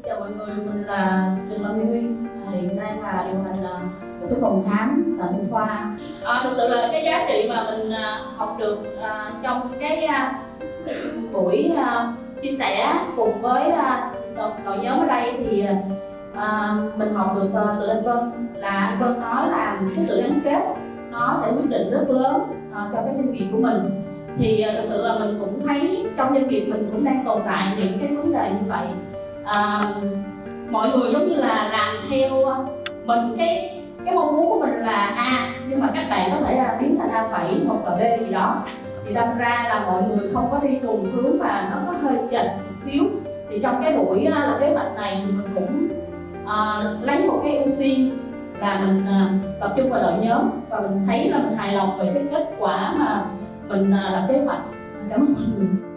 Chào mọi người, mình là Trần Lâm huy Nguyên. À, hiện nay là điều hành à, một cái phòng khám sản khoa. À, Thực sự là cái giá trị mà mình à, học được à, trong cái à, buổi à, chia sẻ cùng với à, đội, đội nhóm ở đây thì à, mình học được à, từ anh Vân. Là anh Vân nói là cái sự gắn kết nó sẽ quyết định rất lớn à, cho cái doanh nghiệp của mình. Thì à, thực sự là mình cũng thấy trong doanh nghiệp mình cũng đang tồn tại những cái vấn đề như vậy à, mọi người giống như là làm theo à, mình cái cái mong muốn của mình là a nhưng mà các bạn có thể là biến thành a phẩy hoặc là b gì đó. Thì đâm ra là mọi người không có đi cùng hướng và nó có hơi chệch một xíu. Thì trong cái buổi à, là kế hoạch này thì mình cũng uh, lấy một cái ưu tiên là mình uh, tập trung vào đội nhóm. Và mình thấy là mình hài lòng về cái kết quả mà mình uh, lập kế hoạch. Cảm ơn mọi người.